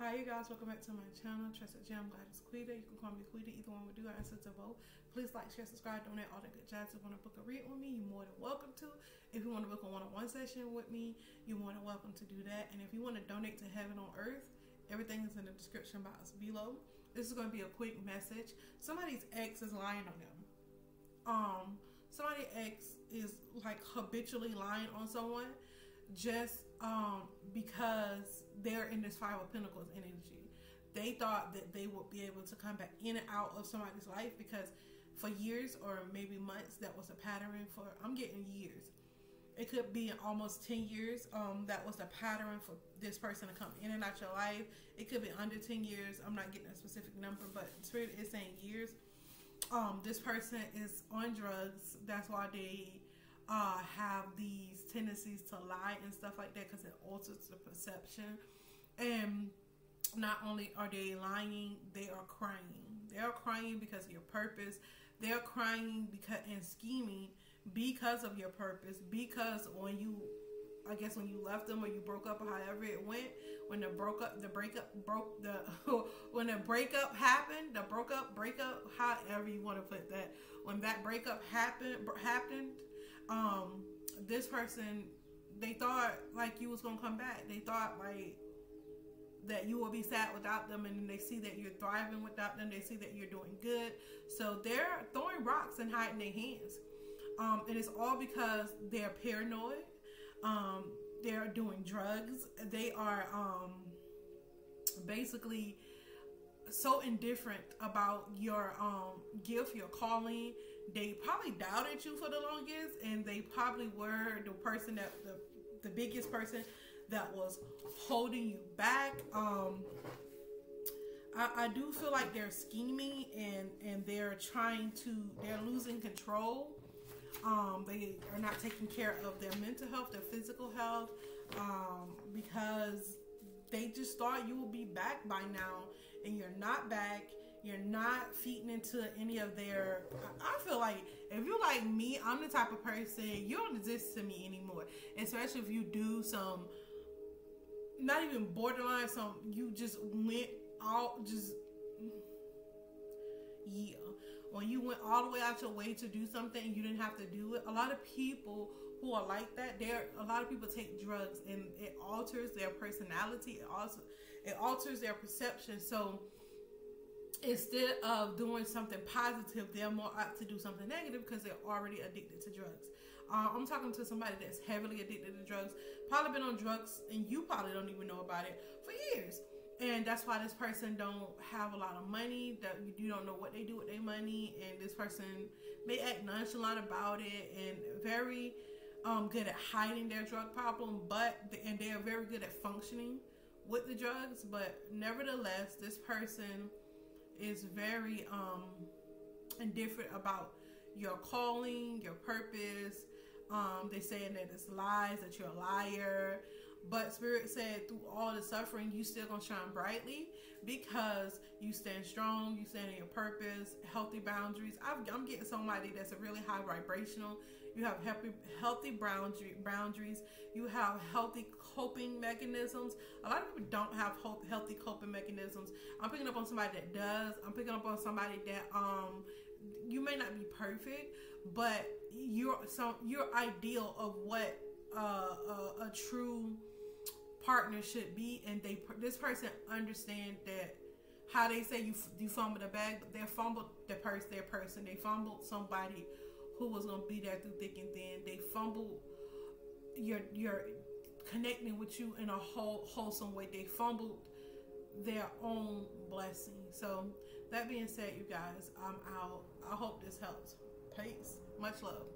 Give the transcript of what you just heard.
Hi you guys, welcome back to my channel, Trusted Gem Goddess Quita. You can call me Quita, either one will do. I answer to both. Please like, share, subscribe, donate all the good jobs. If you want to book a read with me, you're more than welcome to. If you want to book a one-on-one session with me, you're more than welcome to do that. And if you want to donate to Heaven on Earth, everything is in the description box below. This is going to be a quick message. Somebody's ex is lying on them. Um, somebody's ex is like habitually lying on someone just um, because they're in this five of pentacles energy. They thought that they would be able to come back in and out of somebody's life because for years or maybe months that was a pattern for i'm getting years. It could be almost 10 years um, that was a pattern for this person to come in and out your life. It could be under 10 years i'm not getting a specific number but spirit is saying years. Um, this person is on drugs that's why they uh, have these tendencies to lie and stuff like that because it alters the perception. And not only are they lying, they are crying. They are crying because of your purpose. They are crying because and scheming because of your purpose. Because when you I guess when you left them or you broke up or however it went, when the broke up, the breakup broke the when the breakup happened, the broke up breakup, however you want to put that, when that breakup happened happened, um, this person they thought like you was gonna come back. They thought like that you will be sad without them and they see that you're thriving without them they see that you're doing good so they're throwing rocks and hiding their hands um, and it's all because they're paranoid um, they're doing drugs. They are um, basically so indifferent about your um, gift, your calling. They probably doubted you for the longest, and they probably were the person that the the biggest person that was holding you back. Um, I, I do feel like they're scheming and and they're trying to they're losing control um, they are not taking care of their mental health, their physical health, um, because they just thought you would be back by now, and you're not back. You're not feeding into any of their. I feel like if you're like me, I'm the type of person you don't exist to me anymore. Especially if you do some, not even borderline. Some you just went out, just yeah when you went all the way out your way to do something you didn't have to do it a lot of people who are like that there a lot of people take drugs and it alters their personality it also it alters their perception so instead of doing something positive they're more apt to do something negative because they're already addicted to drugs. Uh, i'm talking to somebody that's heavily addicted to drugs probably been on drugs and you probably don't even know about it for years. And that's why this person don't have a lot of money that you don't know what they do with their money and this person may act nonchalant about it and very um, good at hiding their drug problem but and they are very good at functioning with the drugs but nevertheless this person is very um, indifferent about your calling your purpose. Um, they saying that it's lies that you're a liar but Spirit said, through all the suffering, you still gonna shine brightly because you stand strong, you stand in your purpose, healthy boundaries. i am getting somebody that's a really high vibrational. You have healthy, healthy boundary, boundaries. You have healthy coping mechanisms. A lot of people don't have healthy coping mechanisms. I'm picking up on somebody that does. I'm picking up on somebody that um you may not be perfect, but you're some you're ideal of what uh, a, a true partner should be, and they this person understand that how they say you you fumbled a bag, they fumbled the purse, their person. They fumbled somebody who was gonna be there through thick and thin. They fumbled your your connecting with you in a whole wholesome way. They fumbled their own blessing. So that being said, you guys, I'm out. I hope this helps. Peace. Much love.